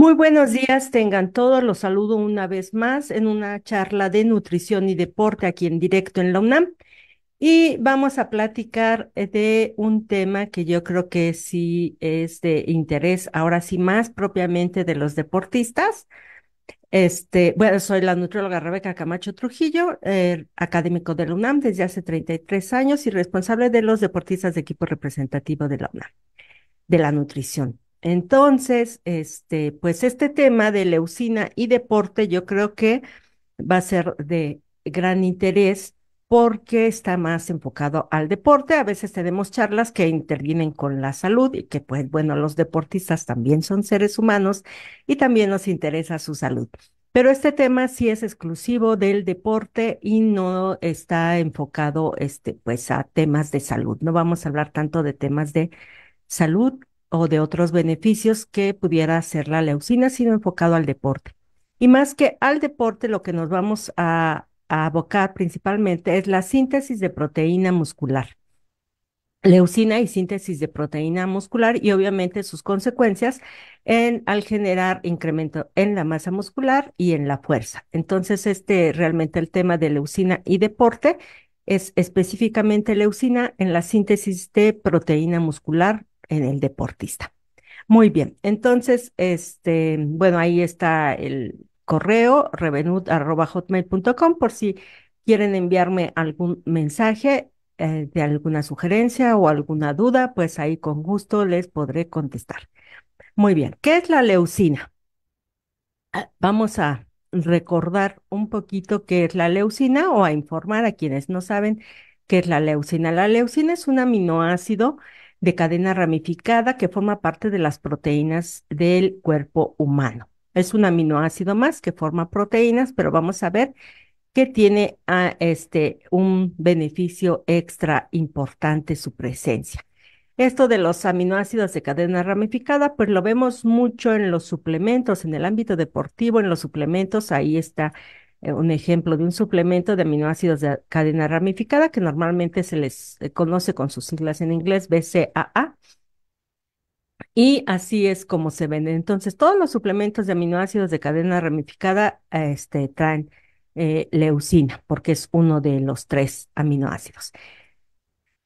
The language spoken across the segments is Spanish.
Muy buenos días, tengan todos. Los saludo una vez más en una charla de nutrición y deporte aquí en directo en la UNAM. Y vamos a platicar eh, de un tema que yo creo que sí es de interés, ahora sí más propiamente de los deportistas. Este, bueno, soy la nutrióloga Rebeca Camacho Trujillo, académico de la UNAM desde hace 33 años y responsable de los deportistas de equipo representativo de la UNAM, de la nutrición. Entonces, este, pues este tema de leucina y deporte yo creo que va a ser de gran interés porque está más enfocado al deporte. A veces tenemos charlas que intervienen con la salud y que, pues, bueno, los deportistas también son seres humanos y también nos interesa su salud. Pero este tema sí es exclusivo del deporte y no está enfocado, este, pues, a temas de salud. No vamos a hablar tanto de temas de salud o de otros beneficios que pudiera hacer la leucina, sino enfocado al deporte. Y más que al deporte, lo que nos vamos a, abocar principalmente es la síntesis de proteína muscular. Leucina y síntesis de proteína muscular y obviamente sus consecuencias en, al generar incremento en la masa muscular y en la fuerza. Entonces, este realmente el tema de leucina y deporte es específicamente leucina en la síntesis de proteína muscular en el deportista. Muy bien, entonces, este, bueno, ahí está el correo revenut.hotmail.com por si quieren enviarme algún mensaje eh, de alguna sugerencia o alguna duda, pues ahí con gusto les podré contestar. Muy bien, ¿qué es la leucina? Ah, vamos a recordar un poquito qué es la leucina o a informar a quienes no saben qué es la leucina. La leucina es un aminoácido de cadena ramificada que forma parte de las proteínas del cuerpo humano. Es un aminoácido más que forma proteínas, pero vamos a ver que tiene ah, este, un beneficio extra importante su presencia. Esto de los aminoácidos de cadena ramificada, pues lo vemos mucho en los suplementos, en el ámbito deportivo, en los suplementos, ahí está un ejemplo de un suplemento de aminoácidos de cadena ramificada que normalmente se les eh, conoce con sus siglas en inglés BCAA. Y así es como se venden. Entonces, todos los suplementos de aminoácidos de cadena ramificada este, traen eh, leucina, porque es uno de los tres aminoácidos.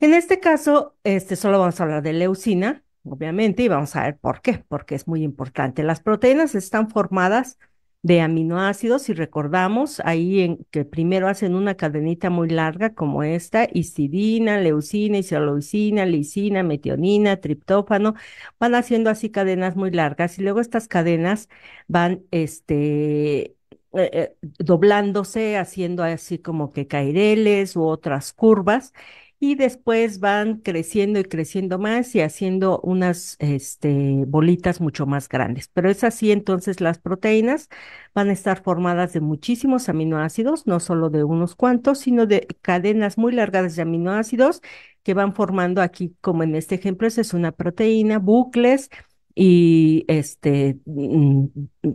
En este caso, este, solo vamos a hablar de leucina, obviamente, y vamos a ver por qué, porque es muy importante. Las proteínas están formadas de aminoácidos y recordamos ahí en que primero hacen una cadenita muy larga como esta, histidina, leucina, isoleucina, lisina, metionina, triptófano, van haciendo así cadenas muy largas y luego estas cadenas van este eh, eh, doblándose, haciendo así como que caireles u otras curvas y después van creciendo y creciendo más y haciendo unas este, bolitas mucho más grandes. Pero es así, entonces las proteínas van a estar formadas de muchísimos aminoácidos, no solo de unos cuantos, sino de cadenas muy largas de aminoácidos que van formando aquí, como en este ejemplo, esa es una proteína, bucles y este, mm,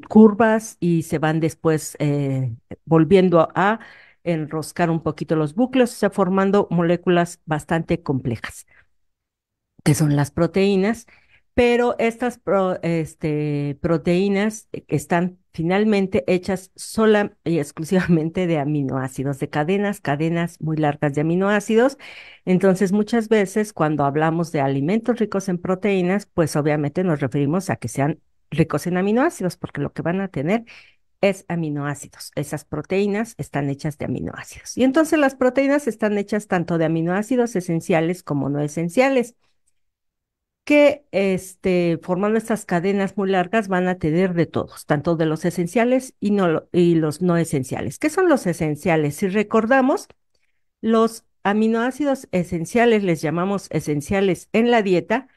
curvas y se van después eh, volviendo a enroscar un poquito los bucles, o sea, formando moléculas bastante complejas, que son las proteínas, pero estas este, proteínas están finalmente hechas sola y exclusivamente de aminoácidos, de cadenas, cadenas muy largas de aminoácidos. Entonces, muchas veces cuando hablamos de alimentos ricos en proteínas, pues obviamente nos referimos a que sean ricos en aminoácidos, porque lo que van a tener es aminoácidos. Esas proteínas están hechas de aminoácidos. Y entonces las proteínas están hechas tanto de aminoácidos esenciales como no esenciales, que este, formando estas cadenas muy largas van a tener de todos, tanto de los esenciales y, no, y los no esenciales. ¿Qué son los esenciales? Si recordamos, los aminoácidos esenciales les llamamos esenciales en la dieta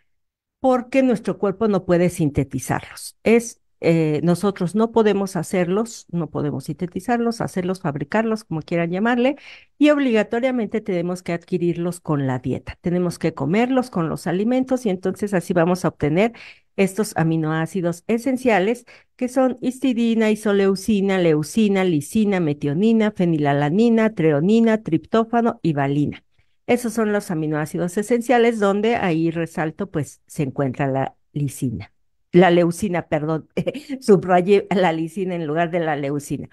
porque nuestro cuerpo no puede sintetizarlos. Es eh, nosotros no podemos hacerlos, no podemos sintetizarlos, hacerlos, fabricarlos, como quieran llamarle, y obligatoriamente tenemos que adquirirlos con la dieta. Tenemos que comerlos con los alimentos y entonces así vamos a obtener estos aminoácidos esenciales que son histidina, isoleucina, leucina, lisina, metionina, fenilalanina, treonina, triptófano y valina. Esos son los aminoácidos esenciales donde ahí resalto pues se encuentra la lisina. La leucina, perdón, subrayé la lisina en lugar de la leucina.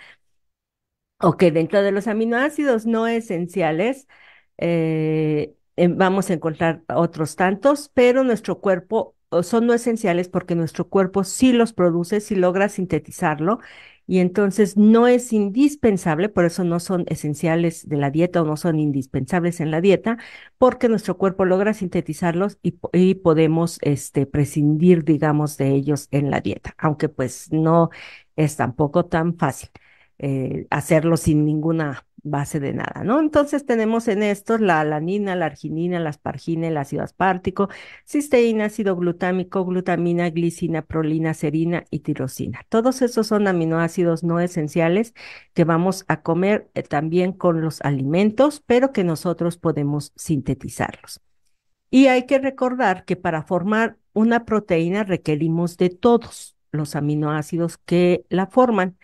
Ok, dentro de los aminoácidos no esenciales, eh, em, vamos a encontrar otros tantos, pero nuestro cuerpo son no esenciales porque nuestro cuerpo sí los produce, sí logra sintetizarlo y entonces no es indispensable, por eso no son esenciales de la dieta o no son indispensables en la dieta, porque nuestro cuerpo logra sintetizarlos y, podemos este, prescindir, digamos, de ellos en la dieta, aunque pues no es tampoco tan fácil eh, hacerlo sin ninguna base de nada, ¿no? Entonces tenemos en estos la alanina, la arginina, la aspargina, el ácido aspartico, cisteína, ácido glutámico, glutamina, glicina, prolina, serina y tirosina. Todos esos son aminoácidos no esenciales que vamos a comer eh, también con los alimentos, pero que nosotros podemos sintetizarlos. Y hay que recordar que para formar una proteína requerimos de todos los aminoácidos que la forman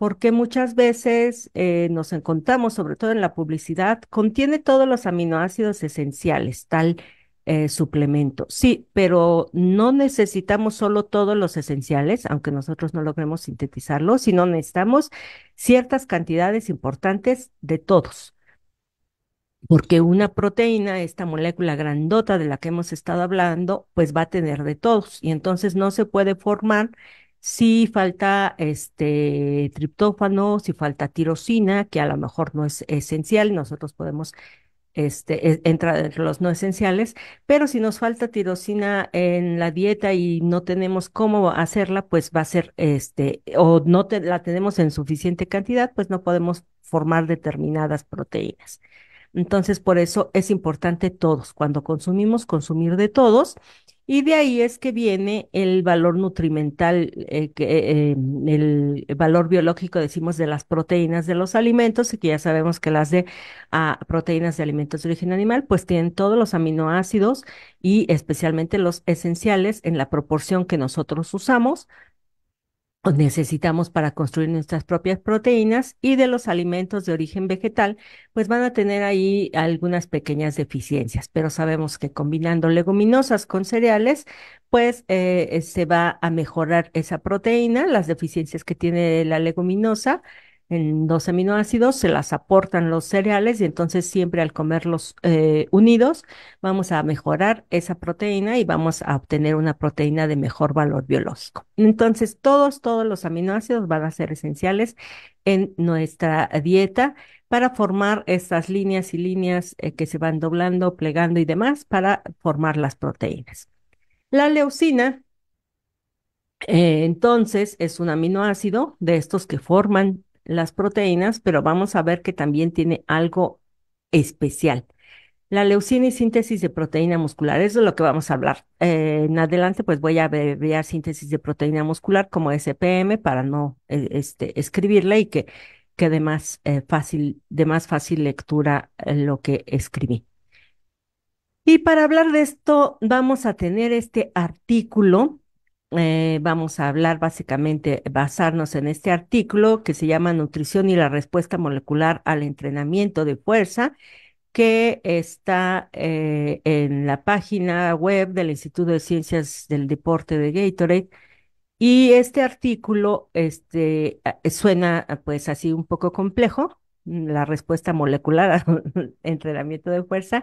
porque muchas veces eh, nos encontramos, sobre todo en la publicidad, contiene todos los aminoácidos esenciales, tal eh, suplemento. Sí, pero no necesitamos solo todos los esenciales, aunque nosotros no logremos sintetizarlos, sino necesitamos ciertas cantidades importantes de todos. Porque una proteína, esta molécula grandota de la que hemos estado hablando, pues va a tener de todos y entonces no se puede formar si falta este triptófano, si falta tirosina, que a lo mejor no es esencial, nosotros podemos este, e, entrar entre los no esenciales, pero si nos falta tirosina en la dieta y no tenemos cómo hacerla, pues va a ser, este, o no la tenemos en suficiente cantidad, pues no podemos formar determinadas proteínas. Entonces, por eso es importante todos, cuando consumimos, consumir de todos. Y de ahí es que viene el valor nutrimental, eh, eh, el valor biológico, decimos, de las proteínas de los alimentos, y que ya sabemos que las de ah, proteínas de alimentos de origen animal, pues tienen todos los aminoácidos y especialmente los esenciales en la proporción que nosotros usamos necesitamos para construir nuestras propias proteínas y de los alimentos de origen vegetal, pues van a tener ahí algunas pequeñas deficiencias, pero sabemos que combinando leguminosas con cereales, pues eh, se va a mejorar esa proteína, las deficiencias que tiene la leguminosa en dos aminoácidos, se las aportan los cereales y entonces siempre al comerlos eh, unidos vamos a mejorar esa proteína y vamos a obtener una proteína de mejor valor biológico. Entonces todos, todos los aminoácidos van a ser esenciales en nuestra dieta para formar estas líneas y líneas eh, que se van doblando, plegando y demás para formar las proteínas. La leucina eh, entonces es un aminoácido de estos que forman las proteínas, pero vamos a ver que también tiene algo especial. La leucina y síntesis de proteína muscular, eso es lo que vamos a hablar. Eh, en adelante, pues voy a ver síntesis de proteína muscular como SPM para no eh, este, escribirla y que quede más eh, fácil, de más fácil lectura lo que escribí. Y para hablar de esto, vamos a tener este artículo eh, vamos a hablar básicamente, basarnos en este artículo que se llama Nutrición y la respuesta molecular al entrenamiento de fuerza, que está eh, en la página web del Instituto de Ciencias del Deporte de Gatorade. Y este artículo este, suena pues así un poco complejo, la respuesta molecular al entrenamiento de fuerza,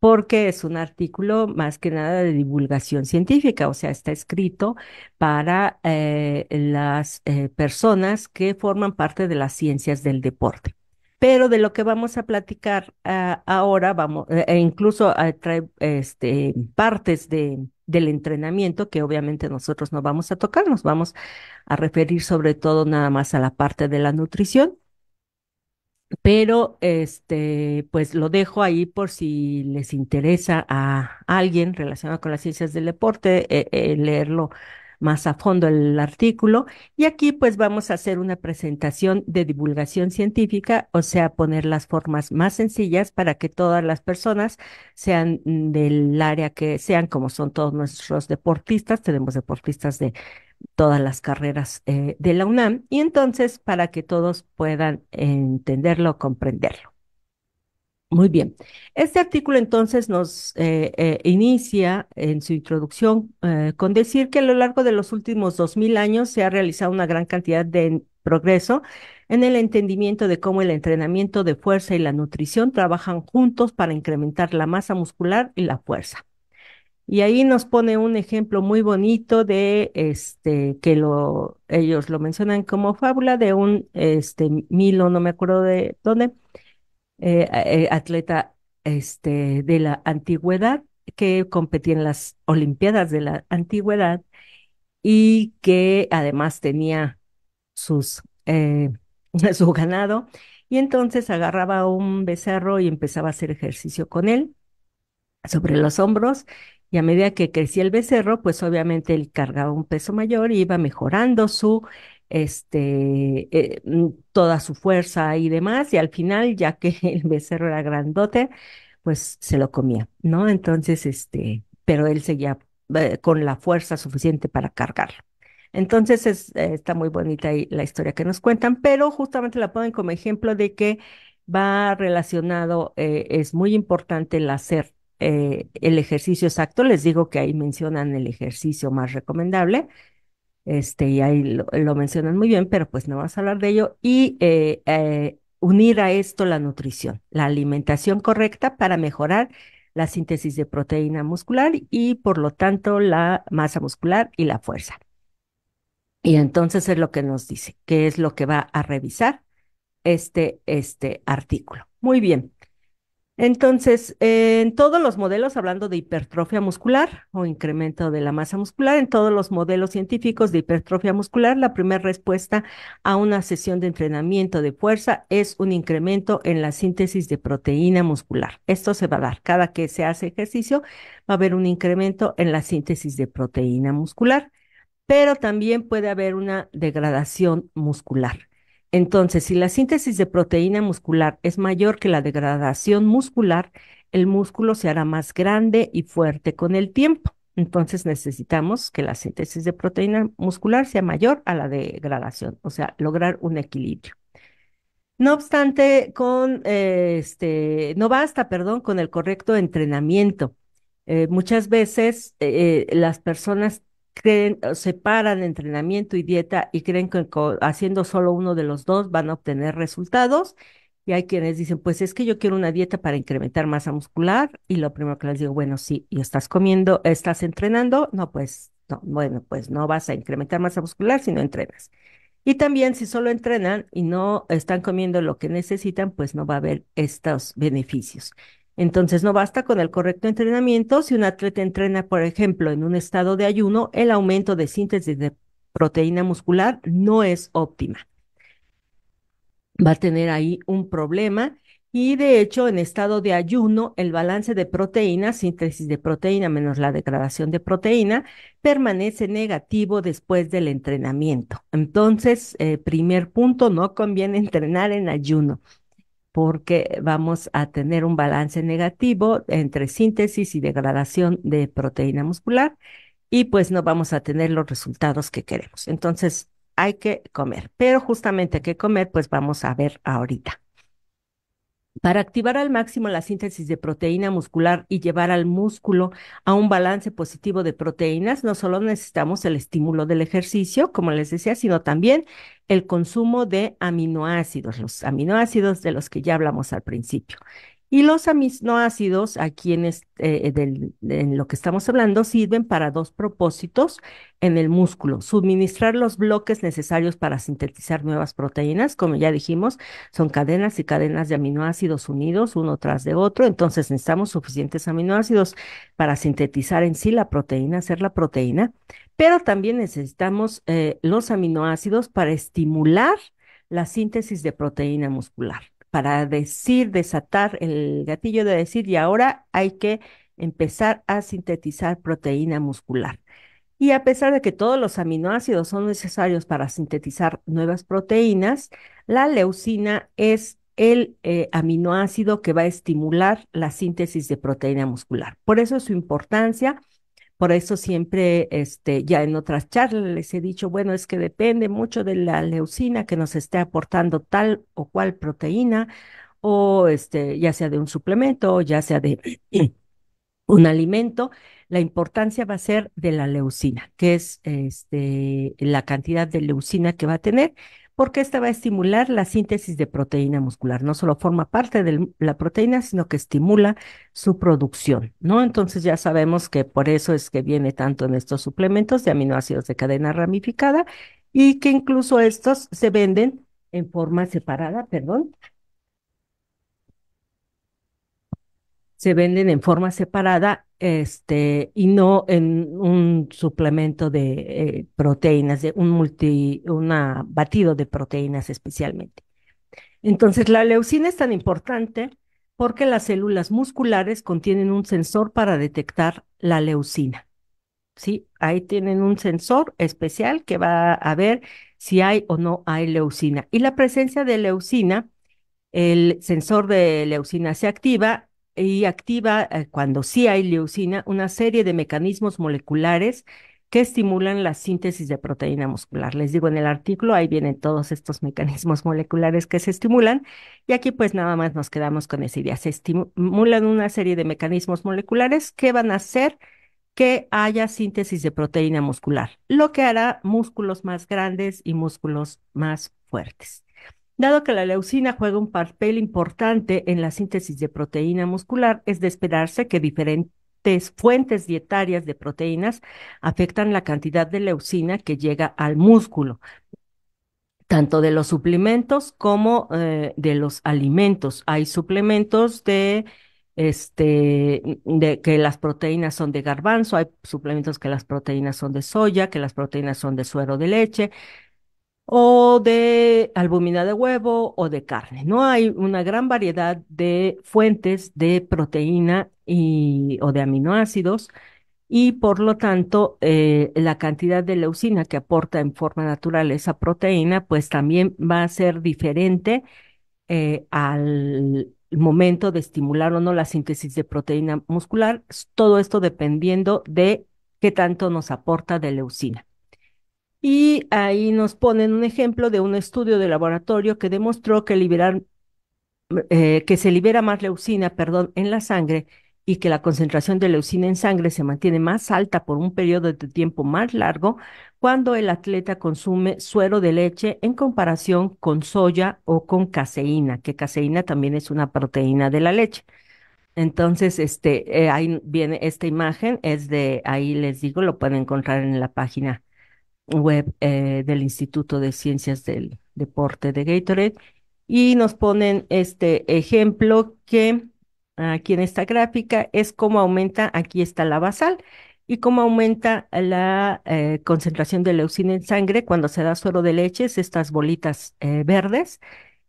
porque es un artículo más que nada de divulgación científica, o sea, está escrito para eh, las eh, personas que forman parte de las ciencias del deporte. Pero de lo que vamos a platicar ah, ahora, vamos, eh, e incluso trae este, partes de, del entrenamiento que obviamente nosotros no vamos a tocar, nos vamos a referir sobre todo nada más a la parte de la nutrición pero este, pues lo dejo ahí por si les interesa a alguien relacionado con las ciencias del deporte eh, eh, leerlo más a fondo el artículo. Y aquí pues vamos a hacer una presentación de divulgación científica, o sea, poner las formas más sencillas para que todas las personas sean del área que sean, como son todos nuestros deportistas, tenemos deportistas de todas las carreras eh, de la UNAM y entonces para que todos puedan entenderlo, comprenderlo. Muy bien. Este artículo entonces nos eh, eh, inicia en su introducción con decir que a lo largo de los últimos dos mil años se ha realizado una gran cantidad de progreso en el entendimiento de cómo el entrenamiento de fuerza y la nutrición trabajan juntos para incrementar la masa muscular y la fuerza. Y ahí nos pone un ejemplo muy bonito de este que lo ellos lo mencionan como fábula de un este Milo, no me acuerdo de dónde, eh, eh, atleta este, de la antigüedad que competía en las Olimpiadas de la antigüedad y que además tenía sus, eh, su ganado. Y entonces agarraba un becerro y empezaba a hacer ejercicio con él sobre los hombros. Y a medida que crecía el becerro, pues obviamente él cargaba un peso mayor y iba mejorando su este, eh, mm, toda su fuerza y demás, y al final, ya que el becerro era grandote, pues se lo comía, ¿no? Entonces, este, pero él seguía eh, con la fuerza suficiente para cargarlo. Entonces, es, eh, está muy bonita la historia que nos cuentan, pero justamente la ponen como ejemplo de que va relacionado, es muy importante el hacer el ejercicio exacto. Les digo que ahí mencionan el ejercicio más recomendable, este, y ahí lo, mencionan muy bien, pero pues no vamos a hablar de ello, y eh, eh, unir a esto la nutrición, la alimentación correcta para mejorar la síntesis de proteína muscular y por lo tanto la masa muscular y la fuerza. Y entonces es lo que nos dice, que es lo que va a revisar este, este artículo. Muy bien. Entonces, en todos los modelos, hablando de hipertrofia muscular o incremento de la masa muscular, en todos los modelos científicos de hipertrofia muscular, la primera respuesta a una sesión de entrenamiento de fuerza es un incremento en la síntesis de proteína muscular. Esto se va a dar cada que se hace ejercicio, va a haber un incremento en la síntesis de proteína muscular, pero también puede haber una degradación muscular. Entonces, si la síntesis de proteína muscular es mayor que la degradación muscular, el músculo se hará más grande y fuerte con el tiempo. Entonces necesitamos que la síntesis de proteína muscular sea mayor a la degradación, o sea, lograr un equilibrio. No obstante, con eh, este, no basta, perdón, con el correcto entrenamiento. Eh, muchas veces eh, las personas creen, separan entrenamiento y dieta y creen que haciendo solo uno de los dos van a obtener resultados. Y hay quienes dicen, pues es que yo quiero una dieta para incrementar masa muscular. Y lo primero que les digo, bueno, sí, y estás comiendo, estás entrenando, no, pues, no, bueno, pues no vas a incrementar masa muscular si no entrenas. Y también si solo entrenan y no están comiendo lo que necesitan, pues no va a haber estos beneficios. Entonces, no basta con el correcto entrenamiento. Si un atleta entrena, por ejemplo, en un estado de ayuno, el aumento de síntesis de proteína muscular no es óptima. Va a tener ahí un problema y de hecho, en estado de ayuno, el balance de proteína, síntesis de proteína menos la degradación de proteína, permanece negativo después del entrenamiento. Entonces, eh, primer punto, no conviene entrenar en ayuno porque vamos a tener un balance negativo entre síntesis y degradación de proteína muscular y pues no vamos a tener los resultados que queremos. Entonces hay que comer, pero justamente qué comer pues vamos a ver ahorita. Para activar al máximo la síntesis de proteína muscular y llevar al músculo a un balance positivo de proteínas, no solo necesitamos el estímulo del ejercicio, como les decía, sino también el consumo de aminoácidos, los aminoácidos de los que ya hablamos al principio. Y los aminoácidos, aquí en, eh, en lo que estamos hablando, sirven para dos propósitos en el músculo. Suministrar los bloques necesarios para sintetizar nuevas proteínas, como ya dijimos, son cadenas y cadenas de aminoácidos unidos uno tras de otro. Entonces necesitamos suficientes aminoácidos para sintetizar en sí la proteína, hacer la proteína, pero también necesitamos eh, los aminoácidos para estimular la síntesis de proteína muscular para decir, desatar el gatillo de decir, y ahora hay que empezar a sintetizar proteína muscular. Y a pesar de que todos los aminoácidos son necesarios para sintetizar nuevas proteínas, la leucina es el eh, aminoácido que va a estimular la síntesis de proteína muscular. Por eso su importancia por eso siempre, este, ya en otras charlas les he dicho, bueno, es que depende mucho de la leucina que nos esté aportando tal o cual proteína o este, ya sea de un suplemento, ya sea de un alimento, la importancia va a ser de la leucina, que es este, la cantidad de leucina que va a tener, porque esta va a estimular la síntesis de proteína muscular. No solo forma parte de la proteína, sino que estimula su producción, ¿no? Entonces ya sabemos que por eso es que viene tanto en estos suplementos de aminoácidos de cadena ramificada y que incluso estos se venden en forma separada, perdón, se venden en forma separada este, y no en un suplemento de eh, proteínas, de un multi, una batido de proteínas especialmente. Entonces, la leucina es tan importante porque las células musculares contienen un sensor para detectar la leucina. ¿Sí? Ahí tienen un sensor especial que va a ver si hay o no hay leucina. Y la presencia de leucina, el sensor de leucina se activa y activa eh, cuando sí hay leucina una serie de mecanismos moleculares que estimulan la síntesis de proteína muscular. Les digo en el artículo, ahí vienen todos estos mecanismos moleculares que se estimulan y aquí pues nada más nos quedamos con esa idea. Se estimulan una serie de mecanismos moleculares que van a hacer que haya síntesis de proteína muscular, lo que hará músculos más grandes y músculos más fuertes. Dado que la leucina juega un papel importante en la síntesis de proteína muscular, es de esperarse que diferentes fuentes dietarias de proteínas afectan la cantidad de leucina que llega al músculo, tanto de los suplementos como eh, de los alimentos. Hay suplementos este, de que las proteínas son de garbanzo, hay suplementos que las proteínas son de soya, que las proteínas son de suero de leche, o de albúmina de huevo o de carne, ¿no? Hay una gran variedad de fuentes de proteína y, o de aminoácidos y por lo tanto eh, la cantidad de leucina que aporta en forma natural esa proteína pues también va a ser diferente eh, al momento de estimular o no la síntesis de proteína muscular, todo esto dependiendo de qué tanto nos aporta de leucina. Y ahí nos ponen un ejemplo de un estudio de laboratorio que demostró que liberar, eh, que se libera más leucina, perdón, en la sangre y que la concentración de leucina en sangre se mantiene más alta por un periodo de tiempo más largo cuando el atleta consume suero de leche en comparación con soya o con caseína, que caseína también es una proteína de la leche. Entonces, este, eh, ahí viene esta imagen, es de, ahí les digo, lo pueden encontrar en la página web eh, del Instituto de Ciencias del Deporte de Gatorade y nos ponen este ejemplo que aquí en esta gráfica es cómo aumenta, aquí está la basal, y cómo aumenta la eh, concentración de leucina en sangre cuando se da suero de leches, estas bolitas eh, verdes,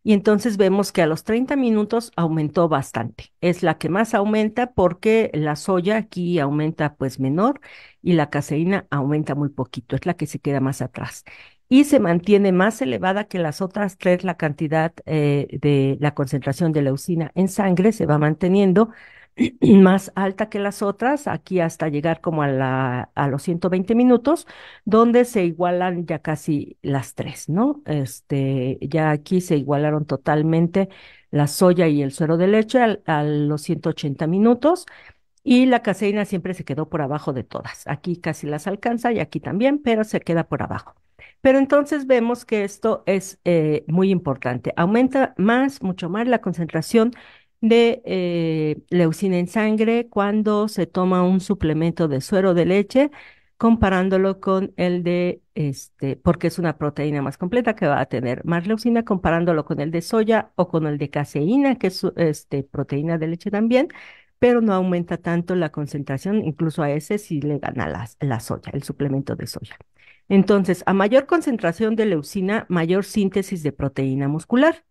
y entonces vemos que a los 30 minutos aumentó bastante. Es la que más aumenta porque la soya aquí aumenta pues menor y la caseína aumenta muy poquito, es la que se queda más atrás. Y se mantiene más elevada que las otras tres, la cantidad eh, de la concentración de leucina en sangre se va manteniendo más alta que las otras, aquí hasta llegar como a, la, a los 120 minutos, donde se igualan ya casi las tres, ¿no? Este, ya aquí se igualaron totalmente la soya y el suero de leche a los 180 minutos. Y la caseína siempre se quedó por abajo de todas. Aquí casi las alcanza y aquí también, pero se queda por abajo. Pero entonces vemos que esto es eh, muy importante. Aumenta más, mucho más la concentración de eh, leucina en sangre cuando se toma un suplemento de suero de leche, comparándolo con el de, este, porque es una proteína más completa que va a tener más leucina, comparándolo con el de soya o con el de caseína, que es este, proteína de leche también, pero no aumenta tanto la concentración, incluso a ese si le gana la, la soya, el suplemento de soya. Entonces, a mayor concentración de leucina, mayor síntesis de proteína muscular.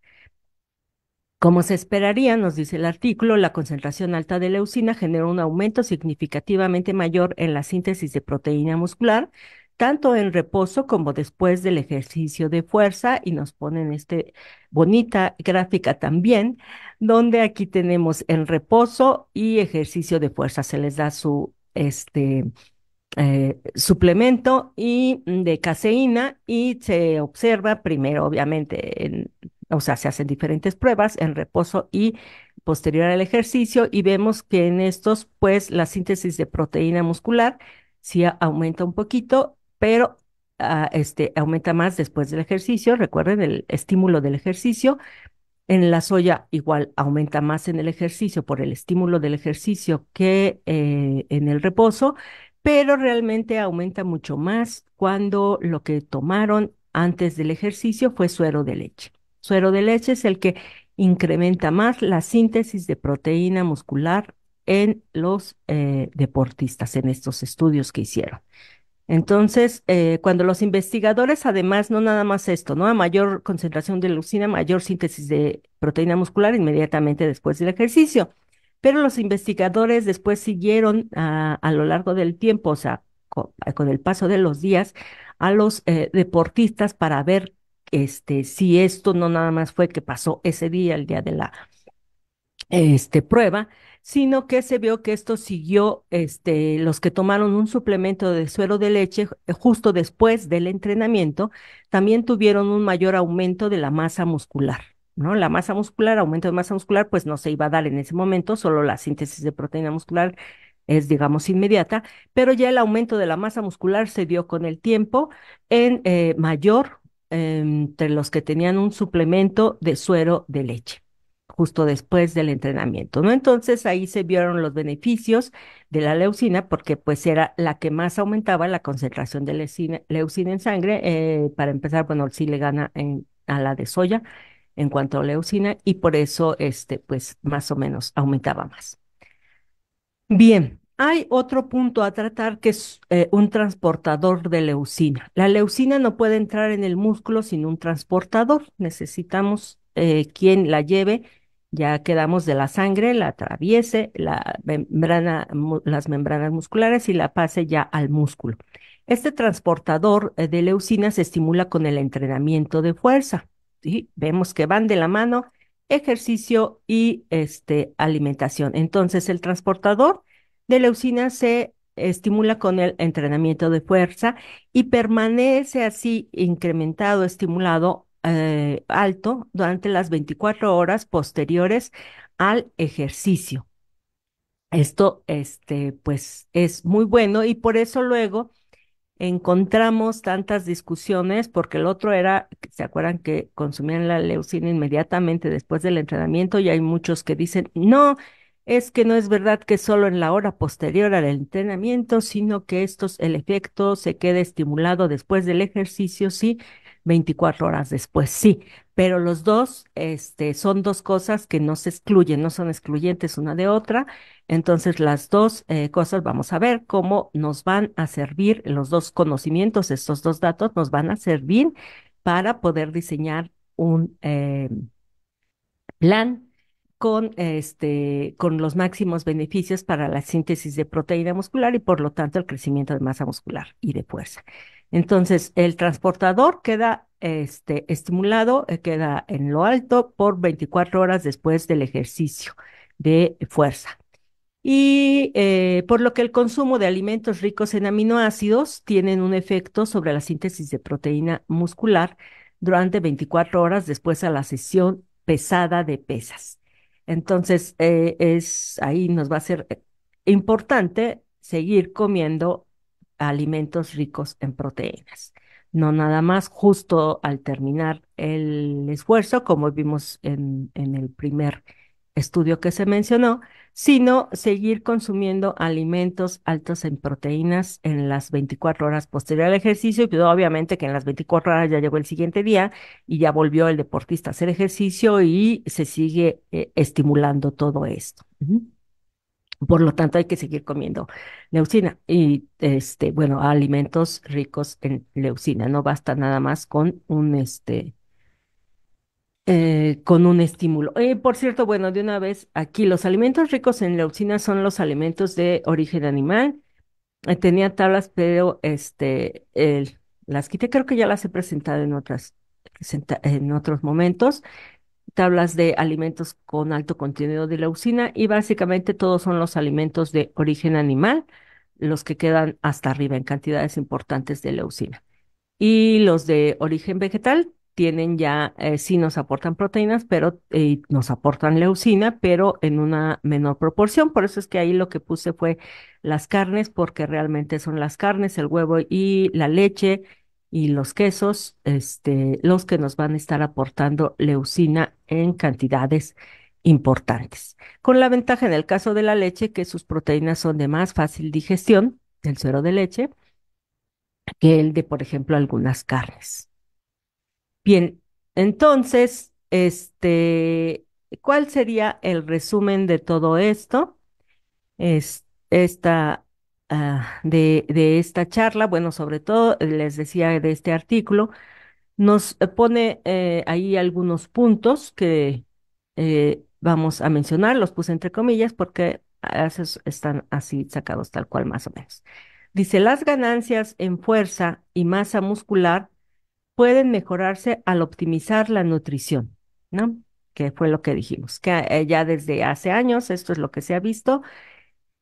Como se esperaría, nos dice el artículo, la concentración alta de leucina genera un aumento significativamente mayor en la síntesis de proteína muscular, tanto en reposo como después del ejercicio de fuerza, y nos ponen esta bonita gráfica también, donde aquí tenemos en reposo y ejercicio de fuerza. Se les da su este, eh, suplemento y de caseína y se observa primero, obviamente, en O sea, se hacen diferentes pruebas en reposo y posterior al ejercicio y vemos que en estos, pues, la síntesis de proteína muscular sí aumenta un poquito, pero ah, este, aumenta más después del ejercicio. Recuerden el estímulo del ejercicio. En la soya igual aumenta más en el ejercicio por el estímulo del ejercicio que eh, en el reposo, pero realmente aumenta mucho más cuando lo que tomaron antes del ejercicio fue suero de leche. Suero de leche es el que incrementa más la síntesis de proteína muscular en los eh, deportistas, en estos estudios que hicieron. Entonces, eh, cuando los investigadores, además, no nada más esto, ¿no? A mayor concentración de leucina, mayor síntesis de proteína muscular inmediatamente después del ejercicio. Pero los investigadores después siguieron a, lo largo del tiempo, o sea, con, el paso de los días, a los eh, deportistas para ver este, si esto no nada más fue que pasó ese día, el día de la este, prueba, sino que se vio que esto siguió, este, los que tomaron un suplemento de suero de leche eh, justo después del entrenamiento, también tuvieron un mayor aumento de la masa muscular. ¿No? La masa muscular, aumento de masa muscular, pues no se iba a dar en ese momento, solo la síntesis de proteína muscular es, digamos, inmediata, pero ya el aumento de la masa muscular se dio con el tiempo en eh, mayor entre los que tenían un suplemento de suero de leche justo después del entrenamiento, ¿no? Entonces ahí se vieron los beneficios de la leucina porque pues era la que más aumentaba la concentración de leucina, leucina en sangre. Eh, para empezar, bueno, sí le gana a la de soya en cuanto a leucina y por eso este pues más o menos aumentaba más. Bien, hay otro punto a tratar que es eh, un transportador de leucina. La leucina no puede entrar en el músculo sin un transportador. Necesitamos eh, quien la lleve. Ya quedamos de la sangre, la atraviese la membrana, las membranas musculares y la pase ya al músculo. Este transportador eh, de leucina se estimula con el entrenamiento de fuerza. ¿sí? Vemos que van de la mano ejercicio y este, alimentación. Entonces, el transportador de leucina se estimula con el entrenamiento de fuerza y permanece así incrementado, estimulado eh, alto durante las 24 horas posteriores al ejercicio. Esto, este, pues, es muy bueno y por eso luego encontramos tantas discusiones, porque el otro era, ¿se acuerdan que consumían la leucina inmediatamente después del entrenamiento? Y hay muchos que dicen, no, es que no es verdad que solo en la hora posterior al entrenamiento, sino que estos, el efecto se queda estimulado después del ejercicio, sí, 24 horas después, sí, pero los dos este, son dos cosas que no se excluyen, no son excluyentes una de otra. Entonces, las dos eh, cosas vamos a ver cómo nos van a servir, los dos conocimientos, estos dos datos nos van a servir para poder diseñar un eh, plan con, este, con los máximos beneficios para la síntesis de proteína muscular y por lo tanto el crecimiento de masa muscular y de fuerza. Entonces, el transportador queda este, estimulado, eh, queda en lo alto por 24 horas después del ejercicio de fuerza. Y eh, por lo que el consumo de alimentos ricos en aminoácidos tienen un efecto sobre la síntesis de proteína muscular durante 24 horas después a la sesión pesada de pesas. Entonces, eh, es, ahí nos va a ser eh, importante seguir comiendo alimentos ricos en proteínas. No nada más justo al terminar el esfuerzo, como vimos en, en el primer estudio que se mencionó, sino seguir consumiendo alimentos altos en proteínas en las 24 horas posterior al ejercicio y pues, obviamente que en las 24 horas ya llegó el siguiente día y ya volvió el deportista a hacer ejercicio y se sigue eh, estimulando todo esto. Por lo tanto, hay que seguir comiendo leucina y, este, bueno, alimentos ricos en leucina. No basta nada más con un, este, eh, con un estímulo. Eh, por cierto, bueno, de una vez aquí, los alimentos ricos en leucina son los alimentos de origen animal. Eh, tenía tablas, pero este, las quité, creo que ya las he presentado en otras, en otros momentos. Tablas de alimentos con alto contenido de leucina y básicamente todos son los alimentos de origen animal, los que quedan hasta arriba en cantidades importantes de leucina. Y los de origen vegetal tienen ya, eh, sí nos aportan proteínas, pero eh, nos aportan leucina, pero en una menor proporción. Por eso es que ahí lo que puse fue las carnes, porque realmente son las carnes, el huevo y la leche y los quesos, este, los que nos van a estar aportando leucina en cantidades importantes. Con la ventaja en el caso de la leche que sus proteínas son de más fácil digestión, el suero de leche, que el de, por ejemplo, algunas carnes. Bien, entonces, este, ¿cuál sería el resumen de todo esto? Es esta ah, de, de esta charla, bueno, sobre todo les decía de este artículo, nos pone eh, ahí algunos puntos que eh, vamos a mencionar, los puse entre comillas porque a están así sacados tal cual más o menos. Dice, las ganancias en fuerza y masa muscular pueden mejorarse al optimizar la nutrición, ¿no? Que fue lo que dijimos, que eh, ya desde hace años esto es lo que se ha visto,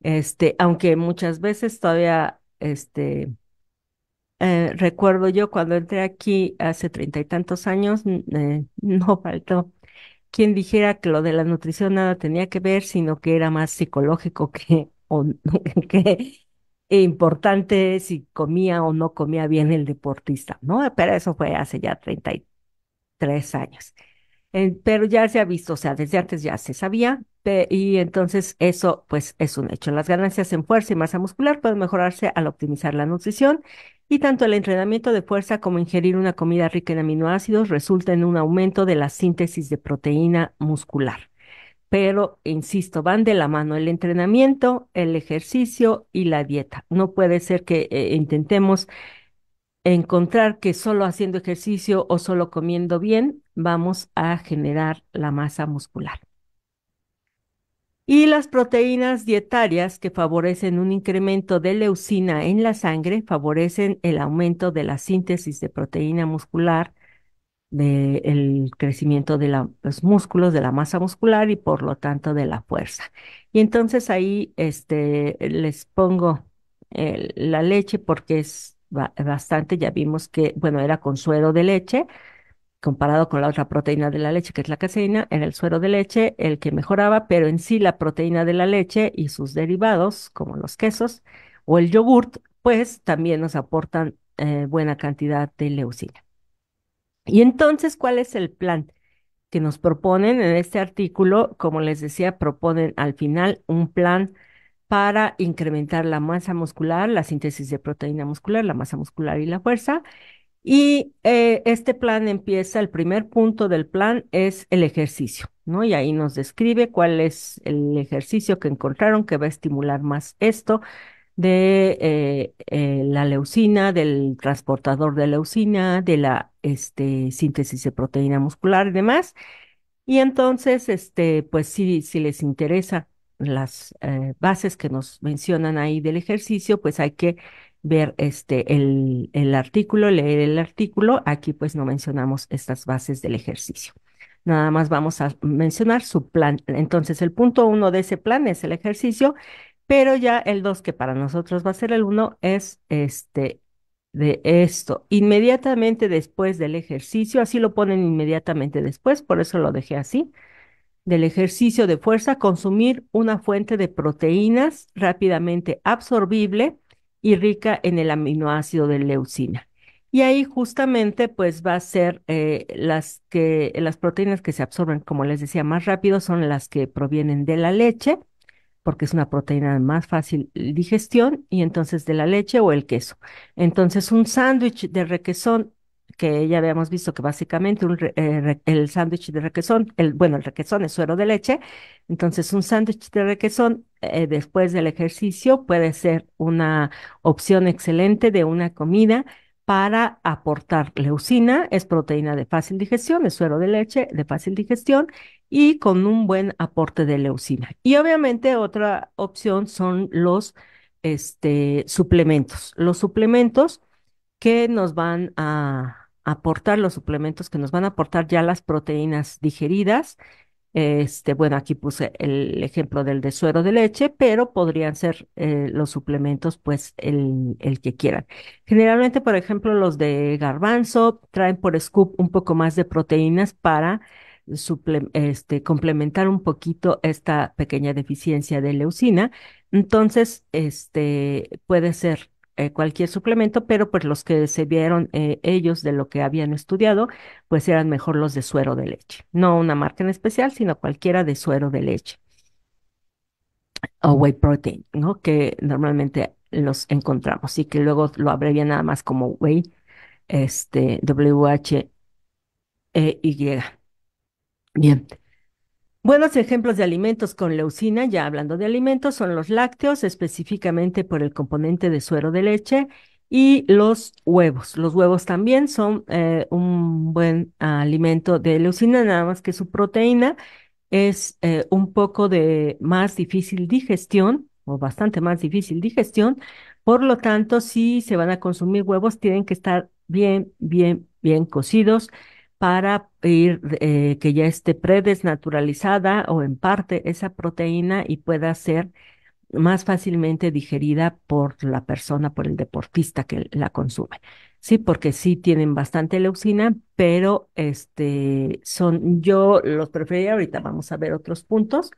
este, aunque muchas veces todavía, este, eh, recuerdo yo cuando entré aquí hace treinta y tantos años, eh, no faltó quien dijera que lo de la nutrición nada tenía que ver, sino que era más psicológico que, importante si comía o no comía bien el deportista, ¿no? Pero eso fue hace ya 33 años. pero ya se ha visto, o sea, desde antes ya se sabía, y entonces eso pues es un hecho. Las ganancias en fuerza y masa muscular pueden mejorarse al optimizar la nutrición y tanto el entrenamiento de fuerza como ingerir una comida rica en aminoácidos resulta en un aumento de la síntesis de proteína muscular. Pero, insisto, van de la mano el entrenamiento, el ejercicio y la dieta. No puede ser que eh, intentemos encontrar que solo haciendo ejercicio o solo comiendo bien vamos a generar la masa muscular. Y las proteínas dietarias que favorecen un incremento de leucina en la sangre favorecen el aumento de la síntesis de proteína muscular, del crecimiento de los músculos, de la masa muscular y por lo tanto de la fuerza. Y entonces ahí este, les pongo la leche porque es bastante, ya vimos que, bueno, era con suero de leche comparado con la otra proteína de la leche, que es la caseína, era el suero de leche el que mejoraba, pero en sí la proteína de la leche y sus derivados, como los quesos o el yogurt, pues también nos aportan eh, buena cantidad de leucina. Y entonces, ¿cuál es el plan que nos proponen en este artículo? Como les decía, proponen al final un plan para incrementar la masa muscular, la síntesis de proteína muscular, la masa muscular y la fuerza, y eh, este plan empieza, el primer punto del plan es el ejercicio, ¿no? Y ahí nos describe cuál es el ejercicio que encontraron que va a estimular más esto de eh, eh, la leucina, del transportador de leucina, de la este, síntesis de proteína muscular y demás. Y entonces, este, pues sí, si les interesa las bases que nos mencionan ahí del ejercicio, pues hay que ver este, el, el artículo, leer el artículo. Aquí pues no mencionamos estas bases del ejercicio. Nada más vamos a mencionar su plan. Entonces, el punto uno de ese plan es el ejercicio, pero ya el dos, que para nosotros va a ser el uno, es este de esto. Inmediatamente después del ejercicio, así lo ponen inmediatamente después, por eso lo dejé así del ejercicio de fuerza, consumir una fuente de proteínas rápidamente absorbible y rica en el aminoácido de leucina. Y ahí justamente pues va a ser eh, las que las proteínas que se absorben, como les decía, más rápido son las que provienen de la leche, porque es una proteína más fácil digestión, y entonces de la leche o el queso. Entonces un sándwich de requesón que ya habíamos visto que básicamente un eh, el sándwich de requesón, el, bueno, el requesón es suero de leche, entonces un sándwich de requesón eh, después del ejercicio puede ser una opción excelente de una comida para aportar leucina, es proteína de fácil digestión, es suero de leche de fácil digestión y con un buen aporte de leucina. Y obviamente otra opción son los este, suplementos. Los suplementos que nos van a aportar, los suplementos que nos van a aportar ya las proteínas digeridas, Este, bueno, aquí puse el ejemplo del de suero de leche, pero podrían ser eh, los suplementos, pues el, el que quieran. Generalmente, por ejemplo, los de garbanzo traen por scoop un poco más de proteínas para este, complementar un poquito esta pequeña deficiencia de leucina. Entonces, este puede ser eh, cualquier suplemento, pero pues los que se vieron eh, ellos de lo que habían estudiado, pues eran mejor los de suero de leche. No una marca en especial, sino cualquiera de suero de leche o whey protein, ¿no? Que normalmente los encontramos y que luego lo abrevian nada más como whey, este, W-H-E-Y. Bien. Buenos ejemplos de alimentos con leucina, ya hablando de alimentos, son los lácteos, específicamente por el componente de suero de leche, y los huevos. Los huevos también son eh, un buen alimento de leucina, nada más que su proteína es eh, un poco de más difícil digestión o bastante más difícil digestión. Por lo tanto, si se van a consumir huevos, tienen que estar bien, bien, bien cocidos para ir eh, que ya esté predesnaturalizada o en parte esa proteína y pueda ser más fácilmente digerida por la persona, por el deportista que la consume. Sí, porque sí tienen bastante leucina, pero este son, yo los preferiría, ahorita vamos a ver otros puntos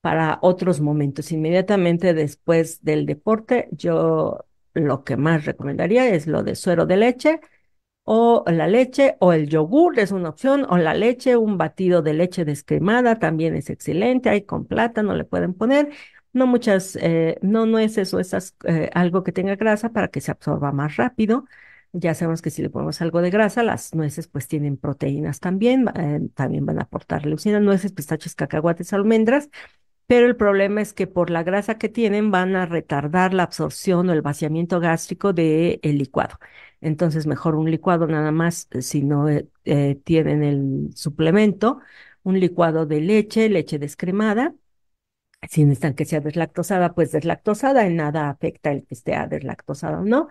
para otros momentos. Inmediatamente después del deporte, yo lo que más recomendaría es lo de suero de leche o la leche o el yogur es una opción, o la leche, un batido de leche descremada también es excelente, ahí con plátano le pueden poner, no muchas, eh, no nueces o esas, eh, algo que tenga grasa para que se absorba más rápido. Ya sabemos que si le ponemos algo de grasa, las nueces pues tienen proteínas también, eh, también van a aportar leucina, nueces, pistachos, cacahuates, almendras, pero el problema es que por la grasa que tienen van a retardar la absorción o el vaciamiento gástrico del licuado. Entonces, mejor un licuado nada más eh, si no eh, eh, tienen el suplemento, un licuado de leche, leche descremada. Si necesitan que sea deslactosada, pues deslactosada, en nada afecta el que esté deslactosada o no.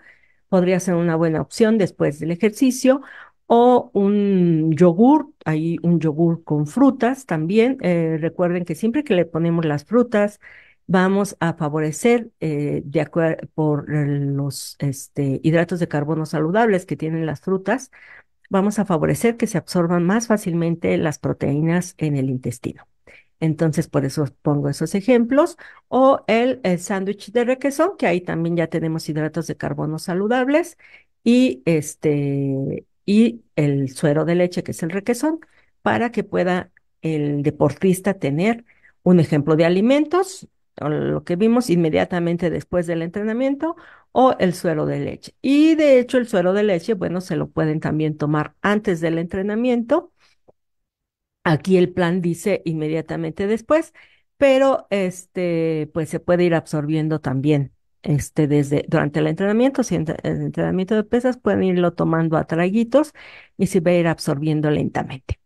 Podría ser una buena opción después del ejercicio o un yogur, hay un yogur con frutas también. Recuerden que siempre que le ponemos las frutas, vamos a favorecer eh, por los este, hidratos de carbono saludables que tienen las frutas, vamos a favorecer que se absorban más fácilmente las proteínas en el intestino. Entonces, por eso pongo esos ejemplos. O el, el sándwich de requesón, que ahí también ya tenemos hidratos de carbono saludables. Y este, y el suero de leche, que es el requesón, para que pueda el deportista tener un ejemplo de alimentos, o lo que vimos inmediatamente después del entrenamiento, o el suero de leche. Y de hecho, el suero de leche, bueno, se lo pueden también tomar antes del entrenamiento. Aquí el plan dice inmediatamente después, pero este, pues se puede ir absorbiendo también este, desde durante el entrenamiento, si el entrenamiento de pesas pueden irlo tomando a traguitos y se va a ir absorbiendo lentamente.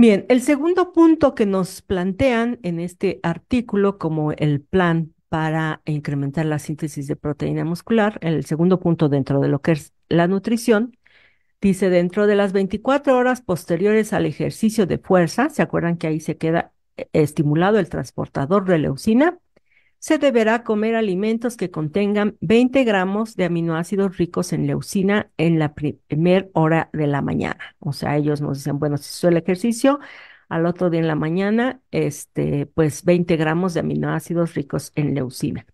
Bien, el segundo punto que nos plantean en este artículo como el plan para incrementar la síntesis de proteína muscular, el segundo punto dentro de lo que es la nutrición, dice dentro de las 24 horas posteriores al ejercicio de fuerza, ¿se acuerdan que ahí se queda eh, estimulado el transportador de leucina? Se deberá comer alimentos que contengan 20 gramos de aminoácidos ricos en leucina en la primera hora de la mañana. O sea, ellos nos dicen, bueno, si hizo el ejercicio, al otro día en la mañana, este, pues 20 gramos de aminoácidos ricos en leucina.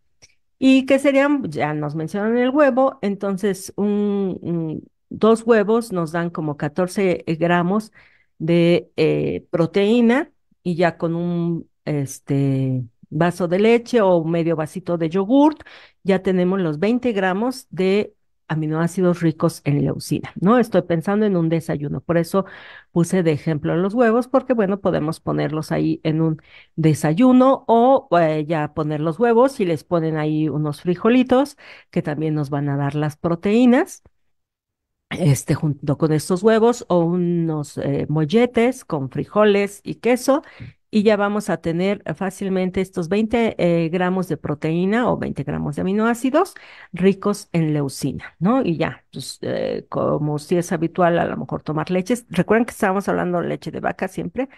Y que serían, ya nos mencionan el huevo, entonces un, dos huevos nos dan como 14 gramos de eh, proteína y ya con un, este, vaso de leche o medio vasito de yogurt, ya tenemos los 20 gramos de aminoácidos ricos en leucina, ¿no? Estoy pensando en un desayuno, por eso puse de ejemplo los huevos, porque bueno, podemos ponerlos ahí en un desayuno o eh, ya poner los huevos y les ponen ahí unos frijolitos que también nos van a dar las proteínas. Este, junto con estos huevos o unos eh, molletes con frijoles y queso y ya vamos a tener fácilmente estos 20 eh, gramos de proteína o 20 gramos de aminoácidos ricos en leucina, ¿no? Y ya, pues, eh, como si es habitual a lo mejor tomar leches, recuerden que estábamos hablando de leche de vaca siempre,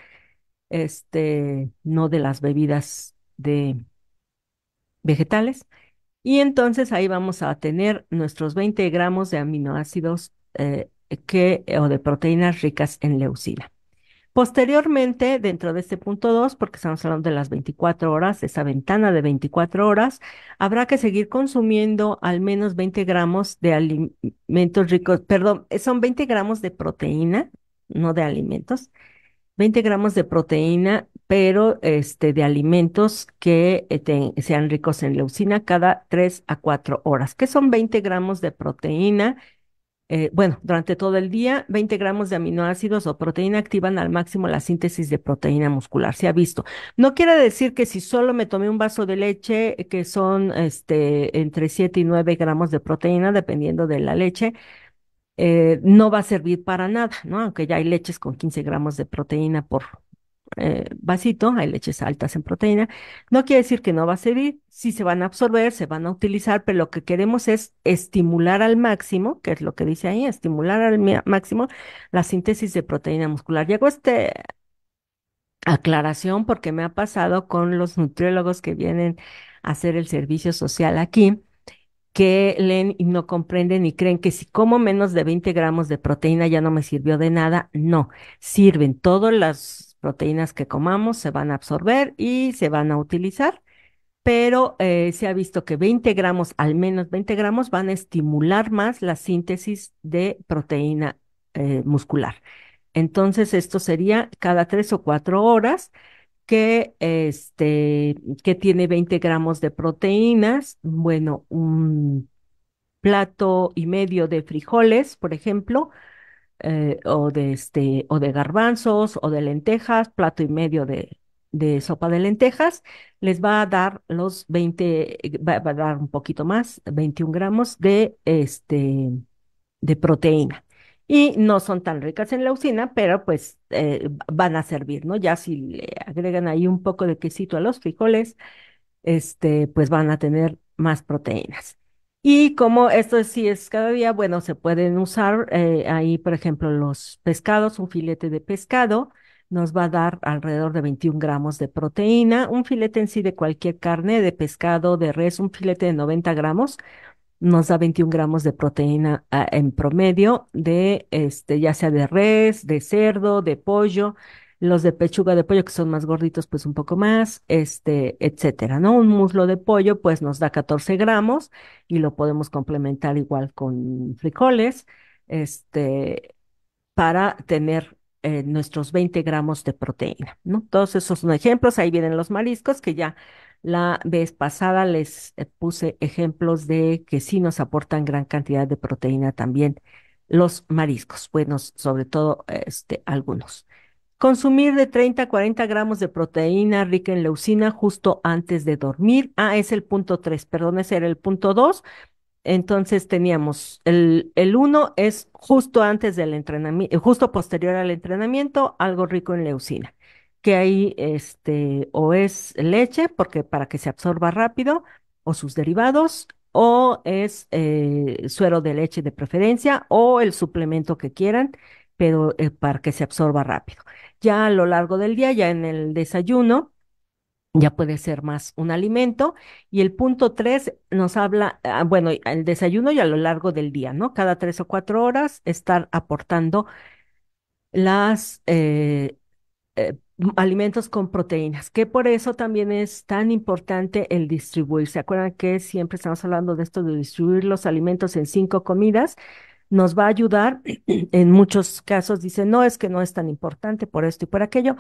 este, no de las bebidas de vegetales. Y entonces ahí vamos a tener nuestros 20 gramos de aminoácidos eh, que, o de proteínas ricas en leucina. Posteriormente, dentro de este punto 2, porque estamos hablando de las 24 horas, esa ventana de 24 horas, habrá que seguir consumiendo al menos 20 gramos de alimentos ricos, perdón, son 20 gramos de proteína, no de alimentos, 20 gramos de proteína, pero este, de alimentos que eh, sean ricos en leucina cada 3 a 4 horas. ¿Qué son 20 gramos de proteína? Eh, bueno, durante todo el día, 20 gramos de aminoácidos o proteína activan al máximo la síntesis de proteína muscular. Se ha visto. No quiere decir que si solo me tomé un vaso de leche, que son este, entre 7 y 9 gramos de proteína, dependiendo de la leche, eh, no va a servir para nada, ¿no? Aunque ya hay leches con 15 gramos de proteína por eh, vasito, hay leches altas en proteína, no quiere decir que no va a servir, sí se van a absorber, se van a utilizar, pero lo que queremos es estimular al máximo, que es lo que dice ahí, estimular al máximo la síntesis de proteína muscular. Llego a esta aclaración porque me ha pasado con los nutriólogos que vienen a hacer el servicio social aquí que leen y no comprenden y creen que si como menos de 20 gramos de proteína ya no me sirvió de nada. No, sirven todas las proteínas que comamos, se van a absorber y se van a utilizar, pero eh, se ha visto que 20 gramos, al menos 20 gramos, van a estimular más la síntesis de proteína eh, muscular. Entonces, esto sería cada tres o cuatro horas que, este, que tiene 20 gramos de proteínas, bueno, un plato y medio de frijoles, por ejemplo, eh, o, de este, o de garbanzos o de lentejas, plato y medio de, de sopa de lentejas, les va a dar los 20, va, va a dar un poquito más, 21 gramos de, este, de proteína y no son tan ricas en leucina, pero pues eh, van a servir, ¿no? Ya si le agregan ahí un poco de quesito a los frijoles, este, pues van a tener más proteínas. Y como esto sí es cada día, bueno, se pueden usar eh, ahí, por ejemplo, los pescados, un filete de pescado nos va a dar alrededor de 21 gramos de proteína, un filete en sí de cualquier carne, de pescado, de res, un filete de 90 gramos, nos da 21 gramos de proteína ah, en promedio de, este, ya sea de res, de cerdo, de pollo, los de pechuga de pollo que son más gorditos, pues un poco más, este, etcétera, ¿no? Un muslo de pollo, pues nos da 14 gramos y lo podemos complementar igual con frijoles, este, para tener eh, nuestros 20 gramos de proteína, ¿no? Todos esos son ejemplos, ahí vienen los mariscos que ya la vez pasada les eh, puse ejemplos de que sí nos aportan gran cantidad de proteína también los mariscos, buenos, sobre todo este, algunos. Consumir de 30 a 40 gramos de proteína rica en leucina justo antes de dormir. Ah, es el punto 3, perdón, ese era el punto 2. Entonces teníamos el, el 1 es justo antes del entrenamiento, justo posterior al entrenamiento, algo rico en leucina que ahí este, o es leche, porque para que se absorba rápido, o sus derivados, o es eh, suero de leche de preferencia, o el suplemento que quieran, pero eh, para que se absorba rápido. Ya a lo largo del día, ya en el desayuno, ya puede ser más un alimento. Y el punto tres nos habla, ah, bueno, el desayuno y a lo largo del día, ¿no? Cada tres o cuatro horas estar aportando las eh, alimentos con proteínas, que por eso también es tan importante el distribuir. ¿Se acuerdan que siempre estamos hablando de esto de distribuir los alimentos en cinco comidas? Nos va a ayudar. En muchos casos dicen, no, es que no es tan importante por esto y por aquello,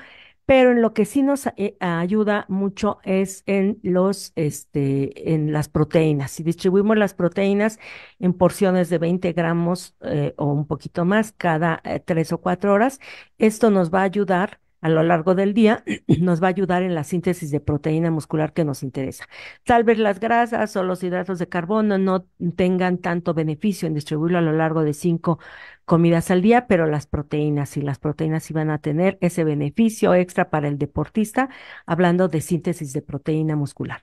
pero en lo que sí nos eh, ayuda mucho es en los, este, en las proteínas. Si distribuimos las proteínas en porciones de 20 gramos eh, o un poquito más cada eh, tres o cuatro horas, esto nos va a ayudar a lo largo del día nos va a ayudar en la síntesis de proteína muscular que nos interesa. Tal vez las grasas o los hidratos de carbono no tengan tanto beneficio en distribuirlo a lo largo de cinco comidas al día, pero las proteínas y las proteínas sí van a tener ese beneficio extra para el deportista, hablando de síntesis de proteína muscular.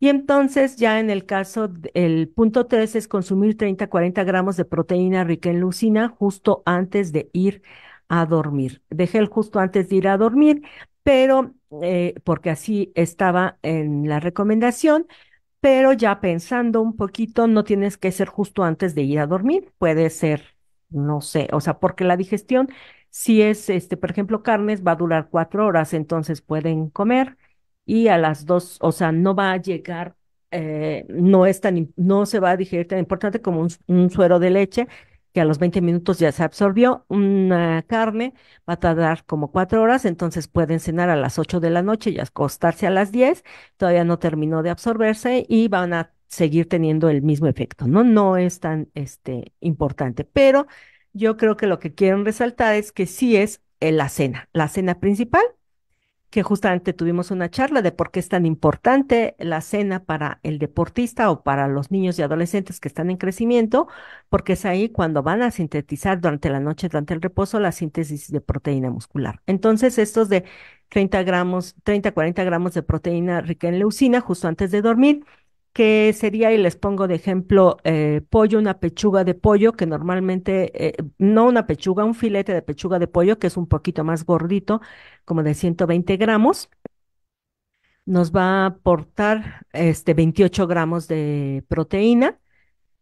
Y entonces ya en el caso, el punto 3 es consumir 30 40 gramos de proteína rica en leucina justo antes de ir a dormir. Dejé el justo antes de ir a dormir, pero eh, porque así estaba en la recomendación, pero ya pensando un poquito, no tienes que ser justo antes de ir a dormir, puede ser, no sé, o sea, porque la digestión, si es, este, por ejemplo, carnes, va a durar cuatro horas, entonces pueden comer y a las dos, o sea, no va a llegar, eh, no es tan, no se va a digerir tan importante como un suero de leche, que a los 20 minutos ya se absorbió. Una carne va a tardar como cuatro horas, entonces pueden cenar a las 8 de la noche y acostarse a las 10, todavía no terminó de absorberse y van a seguir teniendo el mismo efecto, ¿no? No es tan este, importante, pero yo creo que lo que quieren resaltar es que sí es eh, la cena, la cena principal que justamente tuvimos una charla de por qué es tan importante la cena para el deportista o para los niños y adolescentes que están en crecimiento, porque es ahí cuando van a sintetizar durante la noche, durante el reposo, la síntesis de proteína muscular. Entonces, estos de 30 gramos, 30, 40 gramos de proteína rica en leucina justo antes de dormir, que sería, y les pongo de ejemplo, eh, pollo, una pechuga de pollo, que normalmente, eh, no una pechuga, un filete de pechuga de pollo, que es un poquito más gordito, como de 120 gramos, nos va a aportar este, 28 gramos de proteína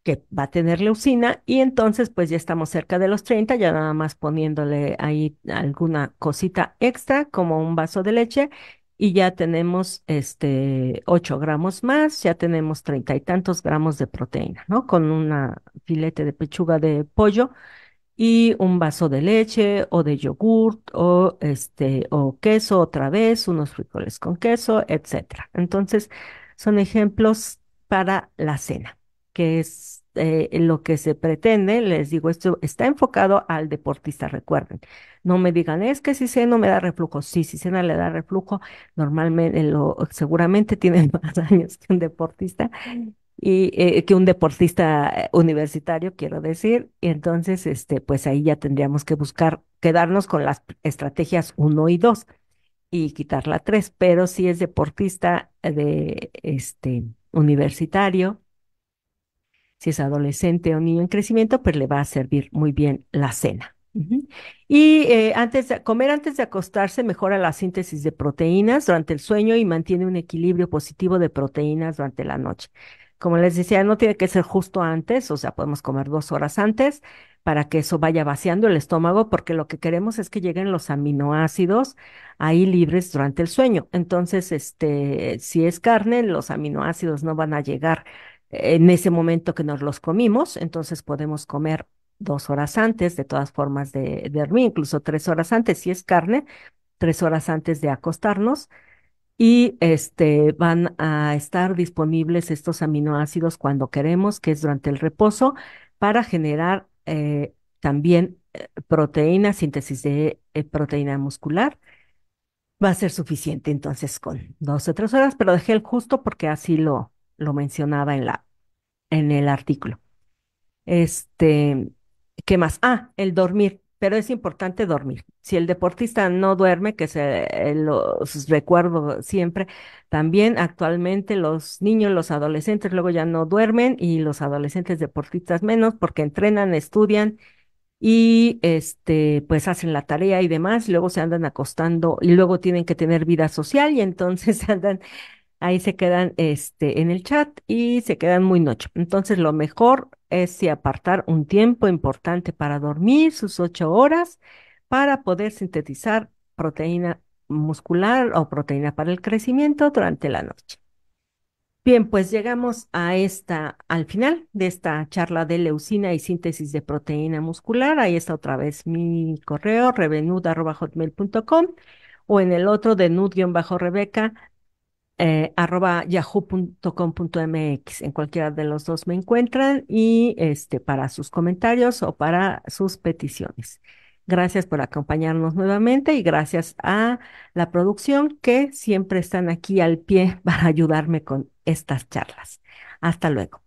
que va a tener leucina y entonces pues ya estamos cerca de los 30, ya nada más poniéndole ahí alguna cosita extra como un vaso de leche y ya tenemos este 8 gramos más, ya tenemos treinta y tantos gramos de proteína, ¿no? Con una filete de pechuga de pollo y un vaso de leche o de yogurt o este o queso otra vez, unos frijoles con queso, etcétera. Entonces, son ejemplos para la cena, que es eh, lo que se pretende, les digo, esto está enfocado al deportista, recuerden. No me digan, es que si cena me da reflujo. Sí, si cena le da reflujo, normalmente, lo, seguramente tienen más años que un deportista y eh, que un deportista universitario, quiero decir. Y entonces, este, pues ahí ya tendríamos que buscar quedarnos con las estrategias 1 y 2 y quitar la 3. Pero si es deportista de este universitario, si es adolescente o niño en crecimiento, pues le va a servir muy bien la cena. Y eh, antes de comer antes de acostarse mejora la síntesis de proteínas durante el sueño y mantiene un equilibrio positivo de proteínas durante la noche. Como les decía, no tiene que ser justo antes, o sea, podemos comer dos horas antes para que eso vaya vaciando el estómago, porque lo que queremos es que lleguen los aminoácidos ahí libres durante el sueño. Entonces, este, si es carne, los aminoácidos no van a llegar en ese momento que nos los comimos, entonces podemos comer dos horas antes, de todas formas de, dormir, incluso tres horas antes, si es carne, tres horas antes de acostarnos. Y este, van a estar disponibles estos aminoácidos cuando queremos, que es durante el reposo, para generar eh, también eh, proteína, síntesis de eh, proteína muscular. Va a ser suficiente entonces con dos o tres horas, pero dejé el justo porque así lo, lo mencionaba en la, en el artículo. Este, ¿qué más? Ah, el dormir, pero es importante dormir. Si el deportista no duerme, que se eh, los recuerdo siempre, también actualmente los niños, los adolescentes luego ya no duermen y los adolescentes deportistas menos porque entrenan, estudian y este pues hacen la tarea y demás, luego se andan acostando y luego tienen que tener vida social y entonces andan ahí se quedan este, en el chat y se quedan muy noche. Entonces, lo mejor es si apartar un tiempo importante para dormir, sus ocho horas, para poder sintetizar proteína muscular o proteína para el crecimiento durante la noche. Bien, pues llegamos a esta, al final de esta charla de leucina y síntesis de proteína muscular. Ahí está otra vez mi correo, revenud.hotmail.com o en el otro de nud-rebeca eh, arroba yahoo.com.mx. En cualquiera de los dos me encuentran y este, para sus comentarios o para sus peticiones. Gracias por acompañarnos nuevamente y gracias a la producción que siempre están aquí al pie para ayudarme con estas charlas. Hasta luego.